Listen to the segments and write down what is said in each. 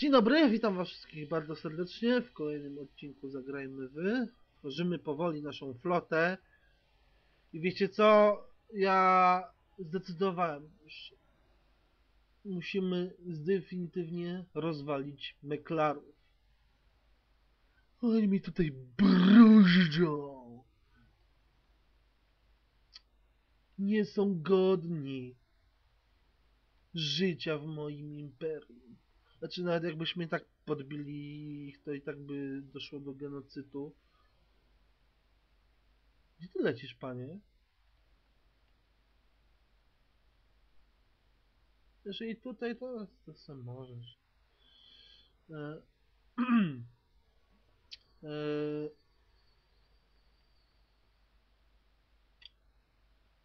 Dzień dobry, witam was wszystkich bardzo serdecznie w kolejnym odcinku Zagrajmy Wy. Tworzymy powoli naszą flotę. I wiecie co? Ja zdecydowałem już. Musimy definitywnie rozwalić Meklarów. Oni mi tutaj brużdżą. Nie są godni życia w moim imperium. Znaczy nawet jakbyśmy tak podbili ich, to i tak by doszło do genocydu. Gdzie ty lecisz, panie? Jeżeli tutaj, to, to sam możesz. E, e,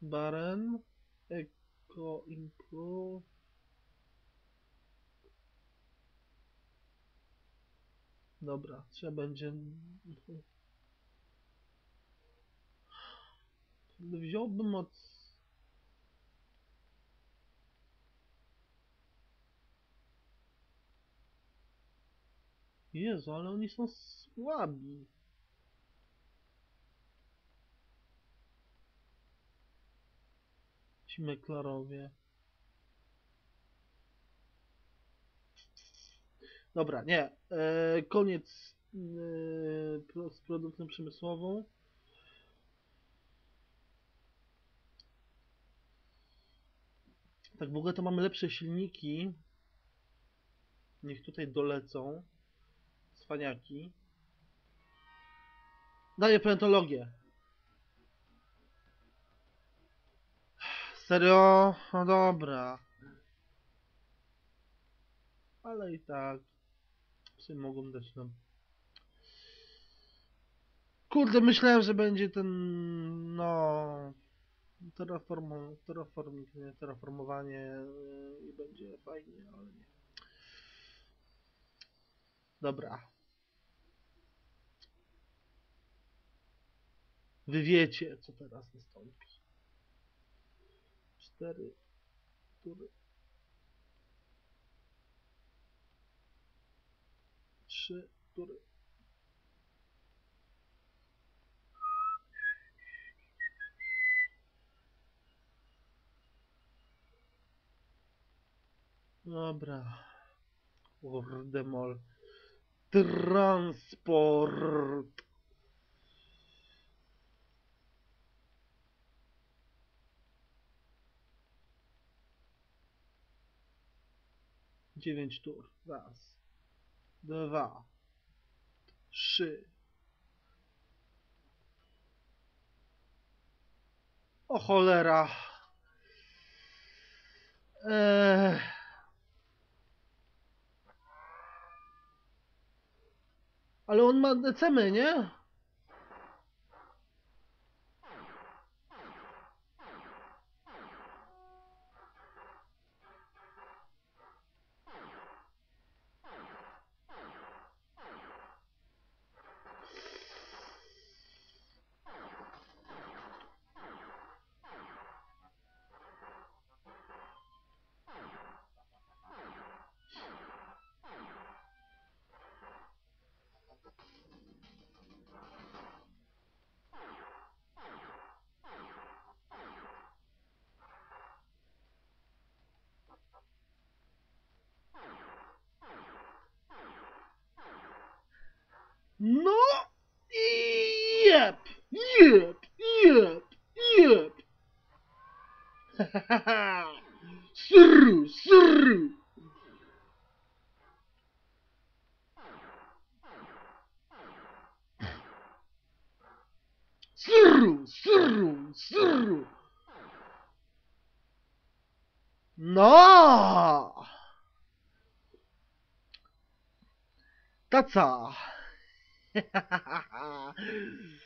Baren, Eco Improve. Dobra, trzeba będzie. Wziąłbym od. Jezu, ale oni są słabi. Ci Meklarowie. Dobra, nie. E, koniec e, z produkcją przemysłową. Tak, w ogóle to mamy lepsze silniki. Niech tutaj dolecą. Cwaniaki. Daję paleontologię. Serio? No dobra. Ale i tak. Psy mogą dać nam. Kurde, myślałem, że będzie ten. No. Terraform, terraforming, nie, terraformowanie yy, i będzie fajnie, ale nie. Dobra. Wy wiecie, co teraz nastąpi. Cztery tury. Trzy tury. Dobra. Kurde mol. Transport. Dziewięć tur. Raz. Dwa. Trzy. O cholera. Eee. Ale on ma decemy, nie? Ну, Но, и еп, еп, еп, еп. Ха-ха-ха. Сыру, сыру. Сыру, сыру, сыру. Но! Таца.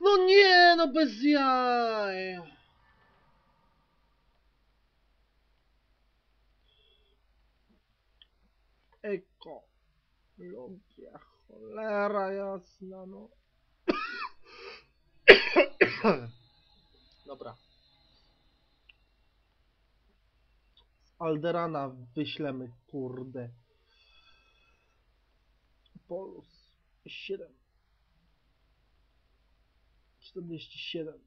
No nie, no bez jaj. Eko. Logia, cholera jasna, no. Alderana wyślemy, kurde. Polus 7 47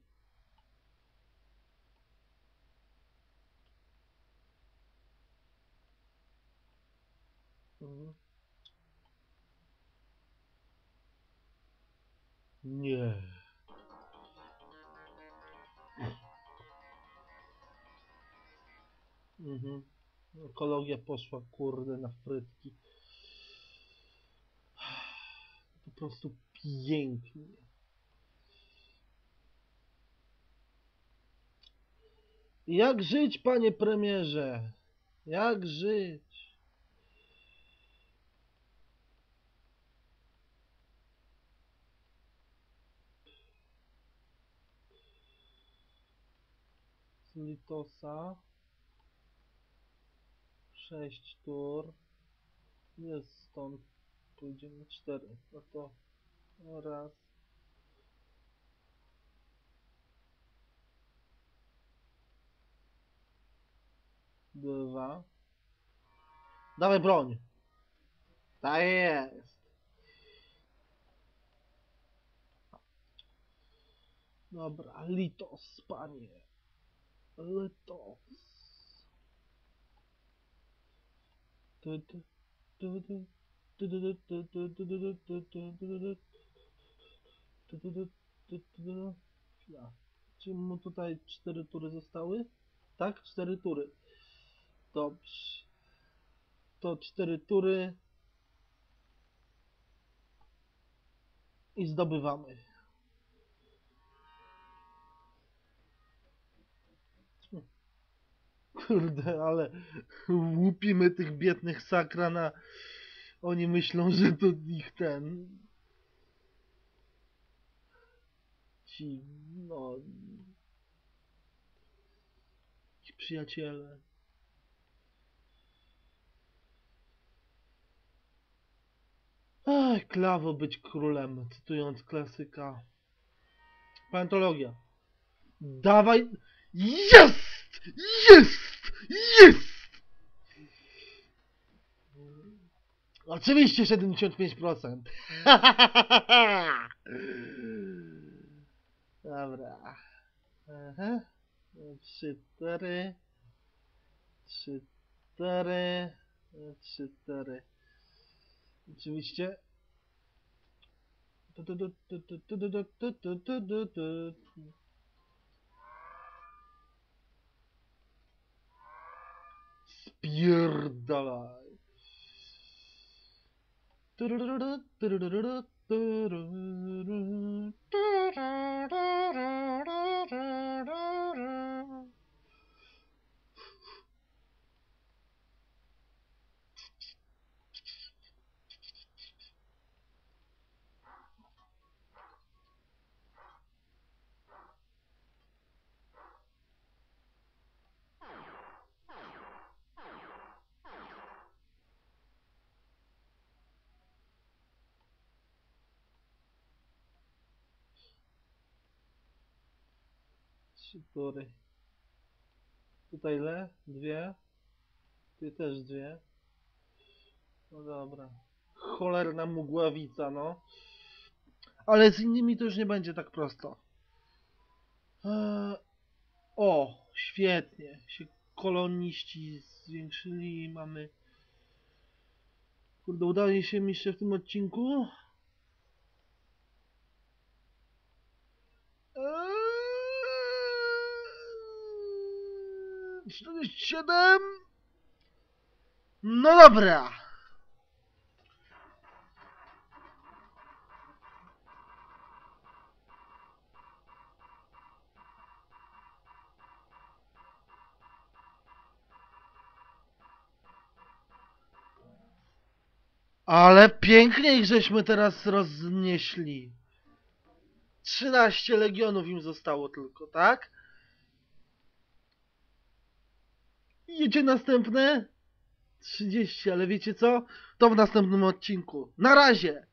Mhm. Nie. Mhm. Ekologia poszła, kurde, na frytki. Po prostu pięknie. Jak żyć, panie premierze? Jak żyć? Litosa. 6 tur. Jest stąd. Pójdziemy 4. No to raz. Dwa. Dawaj broń. Tak jest. Dobra, litos, panie. Litos. Czy mu tutaj cztery tury zostały? Tak? Cztery tury. Dobrze. To cztery tury. I zdobywamy. Kurde, ale łupimy tych biednych sakra na... Oni myślą, że to ich ten... Ci, no... Ich przyjaciele. Ach, klawo być królem, cytując klasyka. Paleontologia. Dawaj... Jest! Jest! Jest! Oczywiście 75%. Dobra. Aha. Trzy, cztery. Trzy, cztery. Trzy, cztery. Oczywiście. Tu, tu, tu, tu, tu, tu, tu, tu, tu, tu, tu, tu. Spierdalaj. Trzy tury. Tutaj ile? Dwie. Ty też dwie. No dobra. Cholerna mugławica, no. Ale z innymi to już nie będzie tak prosto. Eee, o, świetnie. Się koloniści zwiększyli mamy... Kurde, udaje się mi jeszcze w tym odcinku. Eee, 47. No dobra. Ale pięknie żeśmy teraz roznieśli. 13 legionów im zostało tylko, tak? Idzie następne? 30, ale wiecie co? To w następnym odcinku. Na razie!